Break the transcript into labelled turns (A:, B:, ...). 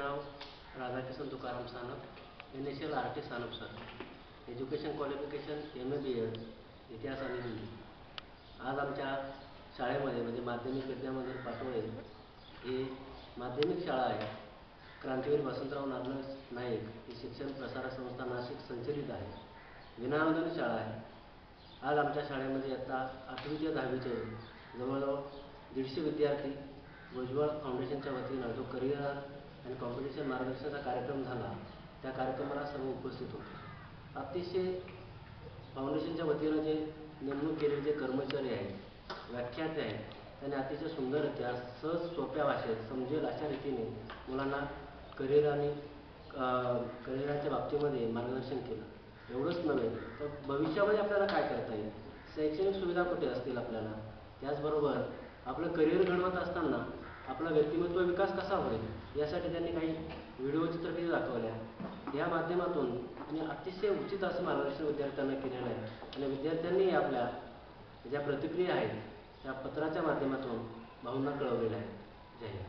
A: Now Radhakishan Tukaram Sanap N S L R T Sanap sir education qualification M A B S इतिहास आणि हिंदी. आज आमच्या शाळेमध्ये म्हणजे माध्यमिक विद्यामंदिर पाटोळे हे माध्यमिक शाळा आहे. क्रांतीवीर वसंतराव नारायण नाईक ही शिक्षण प्रसारक संस्था नाशिक संचलित आहे. विनाअनुदानित शाळा आहे. आज आमच्या शाळेमध्ये आता आठवी ते दहावीचे जवळजवळ दीडशे विद्यार्थी भुजबळ फाउंडेशनच्या वतीनं जो करिअर आणि कॉम्पिटिशन मार्गदर्शनाचा कार्यक्रम झाला. त्या कार्यक्रमाला सर्व उपस्थित होते. अतिशय फाउंडेशनच्या वतीनं जे नेमणूक केलेले जे कर्मचारी आहेत व्याख्याते आहेत त्यांनी अतिशय सुंदररित्या सहज सोप्या भाषेत समजेल अशा रीतीने मुलांना करिअर आणि करिअरच्या बाबतीमध्ये मार्गदर्शन केलं. एवढंच नव्हे तर भविष्यामध्ये आपल्याला काय करता येईल? शैक्षणिक सुविधा कुठे असतील आपल्याला? त्याचबरोबर आपलं करिअर घडवत असताना आपला व्यक्तिमत्व विकास कसा होईल यासाठी त्यांनी काही व्हिडिओ चित्रफिती दाखवल्या. या माध्यमातून त्यांनी अतिशय उचित असं मार्गदर्शन विद्यार्थ्यांना केलेलं आहे. आणि विद्यार्थ्यांनी आपल्या ज्या प्रतिक्रिया आहेत त्या पत्राच्या माध्यमातून भाऊंना कळवलेल्या आहेत. जय हिंद.